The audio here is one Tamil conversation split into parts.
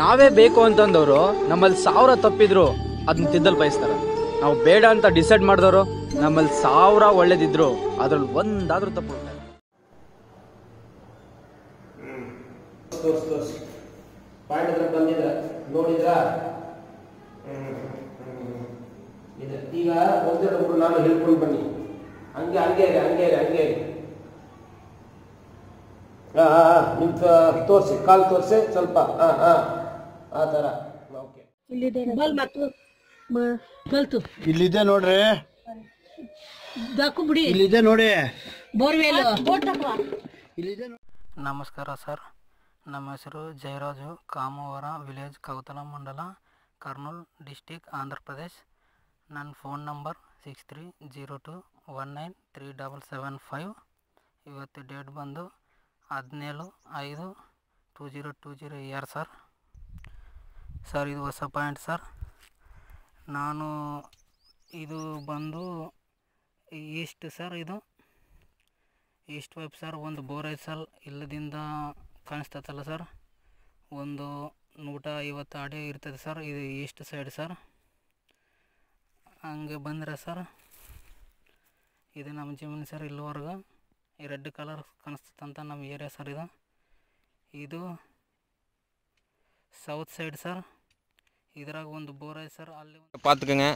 ನಾವೇ ಬೇಕು ಅಂತಂದವರು ನಮ್ಮಲ್ಲಿ ಸಾವಿರ ತಪ್ಪಿದ್ರು ಅದನ್ನ ತಿದ್ದಲ್ ಬಯಸ್ತಾರೆ. ನಾವು ಬೇಡ ಅಂತ ಡಿಸೈಡ್ ಮಾಡಿದವರು ನಮ್ಮಲ್ಲಿ ಸಾವಿರ ಒಳ್ಳೇದಿದ್ರು, ಅದ್ರಲ್ಲಿ ಒಂದಾದ್ರೂ ತಪ್ಪು ಈಗ ಒಂದೆರಡು ನಾನು ಹೇಳ್ಕೊಂಡು ಬನ್ನಿ. ಹಂಗೆ ಹಂಗೆ ಹಂಗೆ ಹಂಗೆ ಇರಿ ಹಾಂ ಹಾಂ ನಿಮ್ಮ ತೋರಿಸಿ ಕಾಲು ತೋರಿಸಿ ಸ್ವಲ್ಪ ಹಾಂ ಹಾಂ ಆ ಥರ. ಓಕೆ. ಬಲ್ ಮತ್ತು ಮ- ಬಲ್ತು ಇಲ್ಲಿದೆ ನೋಡ್ರಿ. ದಾಕು ಬಿಡಿ. ಇಲ್ಲಿದೆ ನೋಡಿ. ಬೋರ್ವೆಲ್. ಇಲ್ಲಿದೆ ನಮಸ್ಕಾರ ಸರ್. ನಮ್ಮ ಹೆಸರು ಜಯರಾಜು ಕಾಮವರ ವಿಲೇಜ್ ಕೌತಲ ಮಂಡಲ ಕರ್ನೂಲ್ ಡಿಸ್ಟಿಕ್ ಆಂಧ್ರ ಪ್ರದೇಶ್. ನನ್ನ phone number six three zero two one nine three double seven five. ಇವತ್ತು ಡೇಟ್ ಬಂದು ಹದಿನೇಳು, ಐದು, two zero two zero year sir? Sir, ಇದು ಹೊಸ ಪಾಯಿಂಟ್ ಸರ್. ನಾನು ಇದು ಬಂದು ಈಸ್ಟ್ ಸರ್ ಇದು. ಈಸ್ಟ್ ವೈಪ್ ಸರ್, ಒಂದು ಬೋರ್ ಐತೆ ಸರ್ ಇಲ್ಲದಿಂದ ಕಾಣಿಸ್ತೈತಲ್ಲ ಸರ್. ಒಂದು ನೂಟ ಐವತ್ತು ಅಡಿ ಇರ್ತದೆ ಸರ್, ಇದು ಈಸ್ಟ್ ಸೈಡ್ ಸರ್. ಹಂಗೆ ಬಂದರೆ ಸರ್, ಇದು ನಮ್ಮ ಜಮೀನು ಸರ್, ಇಲ್ಲಿವರೆಗೂ. ಈ ರೆಡ್ ಕಲರ್ ಕಾಣಿಸ್ತಂತ ನಮ್ಮ ಏರಿಯಾ ಸರ್ ಇದು ಇದು ಸೌತ್ ಸೈಡ್ ಸರ್ ಇದ್ರಾಗ ಒಂದು ಬೋರ್ ಐತೆ சர் ಅಲ್ಲಿ ಒಂದು பார்த்துக்கோங்க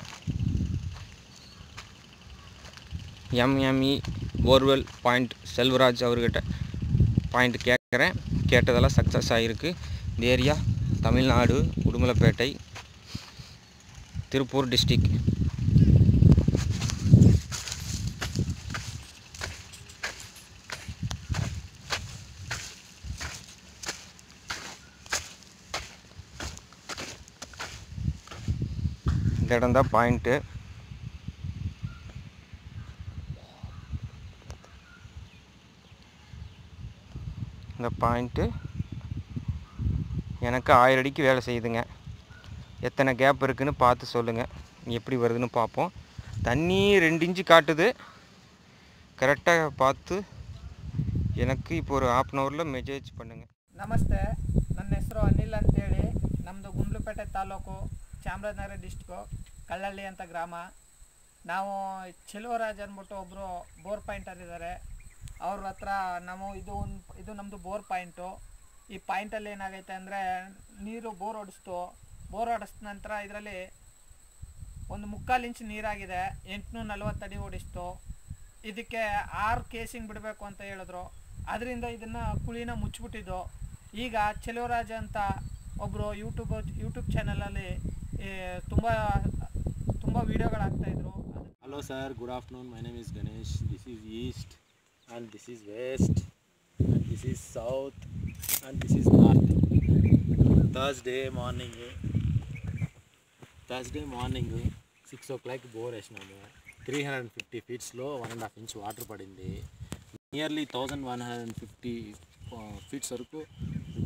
எம்எம்இ போர்வெல் பாயிண்ட் செல்வராஜ் அவர்கிட்ட பாயிண்ட் கேட்குறேன் கேட்டதெல்லாம் சக்ஸஸ் ஆகிருக்கு இந்த ஏரியா தமிழ்நாடு உடுமலைப்பேட்டை திருப்பூர் டிஸ்ட்ரிக் இந்த இடம் தான் பாயிண்ட்டு இந்த பாயிண்ட்டு எனக்கு ஆயிரம் அடிக்கு வேலை செய்யுதுங்க எத்தனை கேப் இருக்குன்னு பார்த்து சொல்லுங்கள் எப்படி வருதுன்னு பார்ப்போம் தண்ணி ரெண்டு இன்ச்சு காட்டுது கரெக்டாக பார்த்து எனக்கு இப்போ ஒரு ஹாஃப் அன் ஹவரில் மெசேஜ் பண்ணுங்கள் ನಮಸ್ತೆ ನನ್ನ ಹೆಸರು ಅನಿಲ್ ಅಂತೇಳಿ ನಮ್ಮದು ಗುಂಡ್ಲುಪೇಟೆ ತಾಲೂಕು ಚಾಮರಾಜನಗರ ಡಿಸ್ಟಿಕು ಕಳ್ಳಳ್ಳಿ ಅಂತ ಗ್ರಾಮ. ನಾವು ಚೆಲುವರಾಜ್ ಅಂದ್ಬಿಟ್ಟು ಒಬ್ಬರು ಬೋರ್ ಪಾಯಿಂಟರ್ ಇದ್ದಾರೆ ಅವ್ರ ಹತ್ರ ನಾವು ಇದು ಒಂದು, ಇದು ನಮ್ಮದು ಬೋರ್ ಪಾಯಿಂಟು. ಈ ಪಾಯಿಂಟಲ್ಲಿ ಏನಾಗೈತೆ ಅಂದರೆ ನೀರು ಬೋರ್ ಹೊಡಿಸ್ತು. ಬೋರ್ ಹೊಡೆಸಿದ ನಂತರ ಇದರಲ್ಲಿ ಒಂದು ಮುಕ್ಕಾಲು ಇಂಚ್ ನೀರಾಗಿದೆ. ಎಂಟುನೂರ ನಲ್ವತ್ತು ಅಡಿ ಓಡಿಸ್ತು. ಇದಕ್ಕೆ ಆರು ಕೇಸಿಂಗ್ ಬಿಡಬೇಕು ಅಂತ ಹೇಳಿದ್ರು. ಅದರಿಂದ ಇದನ್ನು ಕುಳಿನ ಮುಚ್ಚಿಬಿಟ್ಟಿದ್ದು ಈಗ ಚೆಲುವರಾಜ್ ಅಂತ ಒಬ್ಬರು ಯೂಟ್ಯೂಬ್ ಯೂಟ್ಯೂಬ್ ಚಾನಲಲ್ಲಿ ತುಂಬ ತುಂಬ ವೀಡಿಯೋಗಳಾಗ್ತಾಯಿದ್ರು Hello sir, good afternoon. My name is Ganesh. This is east and this is west and this is south and this is north. Thursday morning Thursday morning six o'clock bore వేసినాము three hundred and fifty ఫీట్స్లో one and half inch water పడింది nearly thousand one hundred and fifty feets వరకు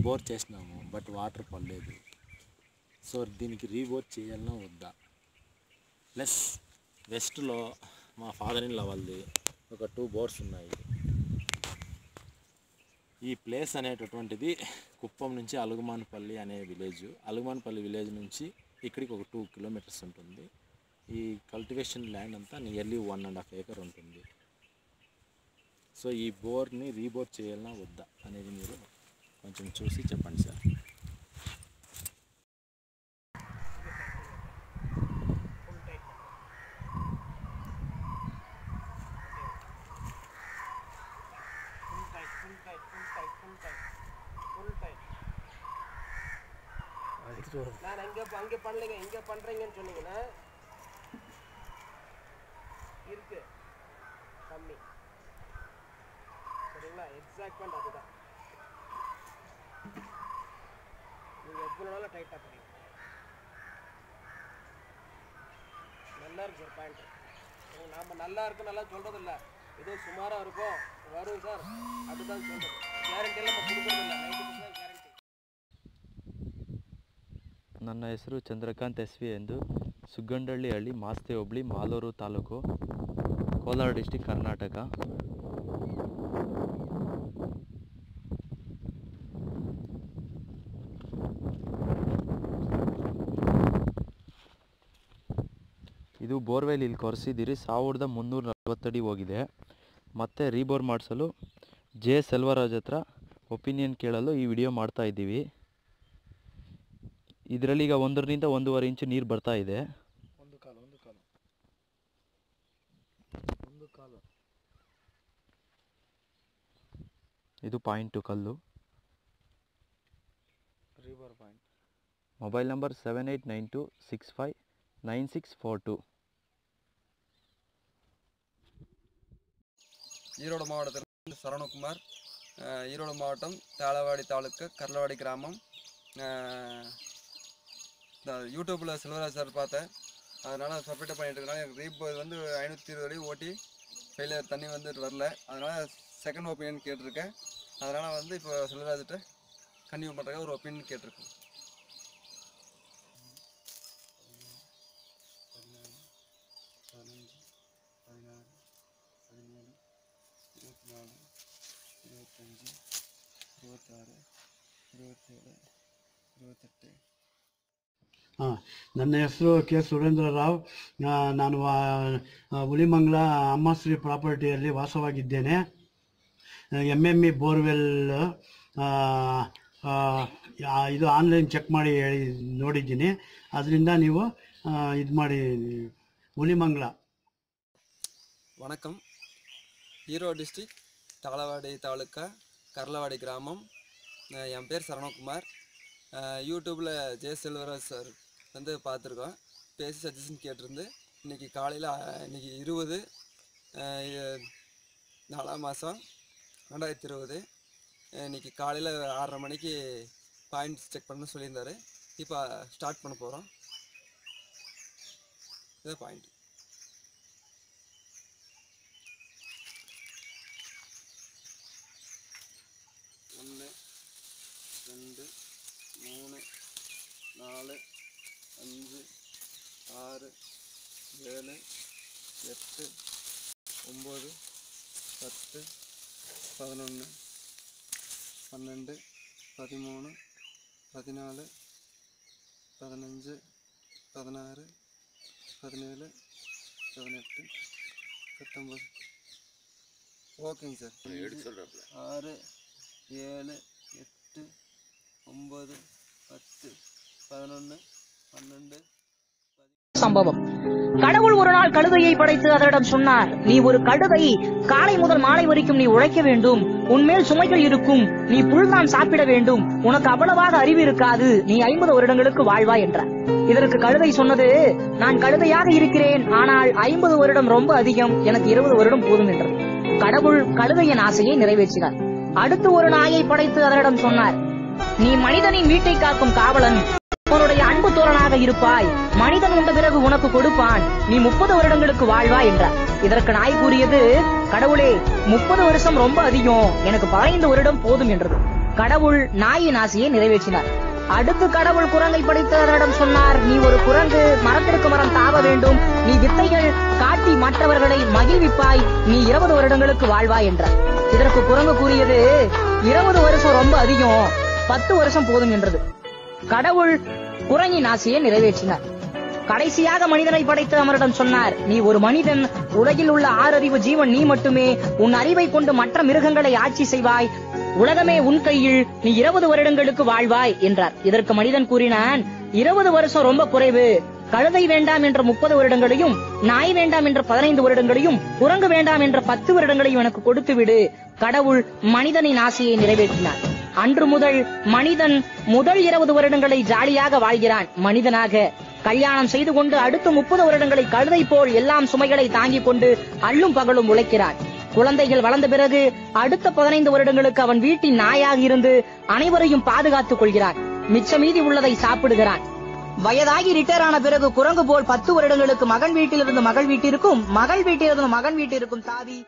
బోర్ చేసినాము బట్ వాటర్ పడలేదు సో దీనికి రీబోర్ చేయాలన్నా వద్దా ప్లస్ వెస్ట్లో మా ఫాదర్ ఇన్లా వాళ్ళది ఒక టూ బోర్స్ ఉన్నాయి. ఈ ప్లేస్ అనేటటువంటిది కుప్పం నుంచి అలుగుమాన్పల్లి అనే విలేజ్. అలుగుమాన్పల్లి విలేజ్ నుంచి ఇక్కడికి ఒక టూ కిలోమీటర్స్ ఉంటుంది. ఈ కల్టివేషన్ ల్యాండ్ అంతా nearly one and half acre ఉంటుంది. సో ఈ బోర్ని రీబోర్ చేయాలన్నా వద్దా అనేది మీరు కొంచెం చూసి చెప్పండి సార్. நான் அங்கே அங்கே பண்ணலைங்க. இங்கே பண்ணுறீங்கன்னு சொன்னீங்கன்னா இருக்கு. கம்மி. சரிங்களா? எக்ஸாக்ட்மெண்ட் அதுதான். நீங்கள் எவ்வளோ நாளும் டைட்டாக பண்ணீங்க? நல்லா இருக்கு சார் பாயிண்ட் நாம் நல்லா இருக்கு நல்லா சொல்கிறது இல்லை ஏதோ சுமாராக இருக்கும். வரும் சார் அதுதான் சொல்கிறது கேரண்டி எல்லாம் நம்ம கொடுக்குறது இல்லை நைன்டி ನನ್ನ ಹೆಸರು ಚಂದ್ರಕಾಂತ್ ಎಸ್ ವಿ ಎಂದು ಸುಗ್ಗಂಡಳ್ಳಿ ಹಳ್ಳಿ ಮಾಸ್ತೆ ಹೋಬಳಿ ಮಾಲೂರು ತಾಲೂಕು ಕೋಲಾರ ಡಿಸ್ಟಿಕ್ ಕರ್ನಾಟಕ. ಇದು ಬೋರ್ವೆಲ್ ಇಲ್ಲಿ ಕೊರೆಸಿದ್ದೀರಿ. ಸಾವಿರದ ಮುನ್ನೂರ ನಲ್ವತ್ತಡಿ ಹೋಗಿದೆ. ಮತ್ತೆ ರೀಬೋರ್ ಮಾಡಿಸಲು ಜೆ. ಸೆಲ್ವರಾಜ್ ಹತ್ರ ಒಪಿನಿಯನ್ ಕೇಳಲು ಈ ವಿಡಿಯೋ ಮಾಡ್ತಾ ಇದ್ದೀವಿ. ಇದರಲ್ಲಿ ಈಗ ಒಂದರಿಂದ ಒಂದೂವರೆ ಇಂಚು ನೀರು ಬರ್ತಾ ಇದೆ ಒಂದು ಕಾಲು ಒಂದು ಕಾಲು ಒಂದು ಕಾಲು ಇದು ಪಾಯಿಂಟು ಕಲ್ಲು river point mobile number seven eight nine two six five nine six four two Erode மாவட்டத்தில் சரவணகுமார் அஹ் ஈரோடு மாவட்டம் தாளவாடி தாலுக்கு கர்லவாடி கிராமம் நான் யூடியூப்பில் செல்வராஜ் சார் பார்த்தேன். அதனால் சப்மிட் பண்ணிட்டு இருக்கனால எனக்கு ரீபோர் வந்து ஐநூற்றி இருபது வரையும் ஓட்டி ஃபெயிலியர் தண்ணி வந்துட்டு வரல. அதனால் செகண்ட் ஒப்பீனியன் கேட்டிருக்கேன். அதனால் வந்து இப்போ செல்வராஜ்கிட்ட கன்டினியூ பண்ணுறதுக்கு ஒரு ஒப்பீனியன் கேட்டிருக்கேன் பதினஞ்சு பதினாறு பதினேழு இருபத்தி நாலு இருபத்தஞ்சி இருபத்தாறு இருபத்தேழு இருபத்தெட்டு ಹಾಂ ನನ್ನ ಹೆಸರು ಕೆ ಸುರೇಂದ್ರ ರಾವ್ ಆ, ನಾನು ವಾ- ಆ, ಹುಲಿಮಂಗಲ ಅಮ್ಮಶ್ರೀ ಪ್ರಾಪರ್ಟಿಯಲ್ಲಿ ವಾಸವಾಗಿದ್ದೇನೆ ಎಮ್ ಎಮ್ ಇ ಬೋರ್ವೆಲ್ ಆ, ಆ, ಯಾ- ಇದು ಆನ್ಲೈನ್ ಚೆಕ್ ಮಾಡಿ ಹೇಳಿ ನೋಡಿದ್ದೀನಿ ಅದರಿಂದ ನೀವು ಇದು ಮಾಡಿ ಹುಲಿಮಂಗಲ வணக்கம் ஈரோடு டிஸ்ட்ரிக்ட் தாளவாடி தாலுக்கா கர்லவாடி கிராமம் அஹ் என் பேர் சரவணகுமார் யூடியூப்பில் ஜெய செல்வராஜ் சார் வந்து பார்த்துருக்கோம். பேசி சஜஷன் கேட்டிருந்து இன்றைக்கி காலையில் இன்றைக்கி இருபது நாலாம் மாதம் ரெண்டாயிரத்தி இருபது. இன்றைக்கி காலையில் ஆறரை மணிக்கு பாயிண்ட்ஸ் செக் பண்ண சொல்லியிருந்தாரு. இப்போ ஸ்டார்ட் பண்ண போகிறோம் இதான் பாயிண்ட் ஒன்று ரெண்டு மூணு நாலு அஞ்சு ஆறு ஏழு எட்டு ஒம்பது பத்து பதினொன்று பன்னெண்டு பதிமூணு பதினாலு பதினஞ்சு பதினாறு பதினேழு பதினெட்டு பத்தொம்பது. ஓகேங்க சார். ஆறு ஏழு எட்டு ஒம்பது பத்து பதினொன்று சம்பவம். கடவுள் ஒரு நாள் கழுதையை படைத்து அதனிடம் சொன்னார் நீ ஒரு கழுதை காலை முதல் மாலை வரைக்கும் நீ உழைக்க வேண்டும். உன்மேல் சுமைகள் இருக்கும். நீ புல்தான் சாப்பிட வேண்டும். உனக்கு அவ்வளவாக அறிவு இருக்காது. நீ ஐம்பது வருடங்களுக்கு வாழ்வாய் என்றார். இதற்கு கழுதை சொன்னது நான் கழுதையாக இருக்கிறேன். ஆனால் ஐம்பது வருடம் ரொம்ப அதிகம். எனக்கு இருபது வருடம் போதும் என்றது கடவுள் கழுதையின் ஆசையை நிறைவேற்றினார். அடுத்து ஒரு நாயை படைத்து அதனிடம் சொன்னார் நீ மனிதனின் வீட்டை காக்கும் காவலன். அவனுடைய அன்பு தோழனாக இருப்பாய். மனிதன் உண்ட பிறகு உனக்கு கொடுப்பான். நீ முப்பது வருடங்களுக்கு வாழ்வாய் என்றார் இதற்கு நாய் கூறியது கடவுளே முப்பது வருஷம் ரொம்ப அதிகம். எனக்கு பதினைந்து வருடம் போதும் என்றது. கடவுள் நாயின் ஆசையை நிறைவேற்றினார். அடுத்து கடவுள் குரங்கை படைத்தவரிடம் சொன்னார் நீ ஒரு குரங்கு மரத்திற்கு மரம் தாவ வேண்டும். நீ வித்தைகள் காட்டி மற்றவர்களை மகிழ்விப்பாய். நீ இருபது வருடங்களுக்கு வாழ்வாய் என்றார் இதற்கு குரங்கு கூறியது இருபது வருஷம் ரொம்ப அதிகம். பத்து வருஷம் போதும் என்றது. கடவுள் குரங்கின் ஆசையை நிறைவேற்றினார். கடைசியாக மனிதனை படைத்து அவரிடம் சொன்னார் நீ ஒரு மனிதன் உலகில் உள்ள ஆறறிவு ஜீவன் நீ மட்டுமே. உன் அறிவை கொண்டு மற்ற மிருகங்களை ஆட்சி செய்வாய். உலகமே உன் கையில் நீ இருபது வருடங்களுக்கு வாழ்வாய் என்றார். இதற்கு மனிதன் கூறினான் இருபது வருஷம் ரொம்ப குறைவு. கழுதை வேண்டாம் என்ற முப்பது வருடங்களையும் நாய் வேண்டாம் என்ற பதினைந்து வருடங்களையும் குரங்கு வேண்டாம் என்ற பத்து வருடங்களையும் எனக்கு கொடுத்து விடு கடவுள் மனிதனின் ஆசையை நிறைவேற்றினார். அன்று முதல் மனிதன் முதல் இருபது வருடங்களை ஜாலியாக வாழ்கிறான். மனிதனாக கல்யாணம் செய்து கொண்டு அடுத்த முப்பது வருடங்களை கழுதை போல் எல்லாம் சுமைகளை தாங்கிக் கொண்டு அள்ளும் பகலும் உழைக்கிறான். குழந்தைகள் வளர்ந்த பிறகு அடுத்த பதினைந்து வருடங்களுக்கு அவன் வீட்டின் நாயாக இருந்து அனைவரையும் பாதுகாத்துக் கொள்கிறான். மிச்ச மீதி உள்ளதை சாப்பிடுகிறான். வயதாகி ரிட்டையர் ஆன பிறகு குரங்கு போல் பத்து வருடங்களுக்கு மகன் வீட்டிலிருந்து மகள் வீட்டிற்கும் மகள் வீட்டிலிருந்து மகன் வீட்டிற்கும் தாவி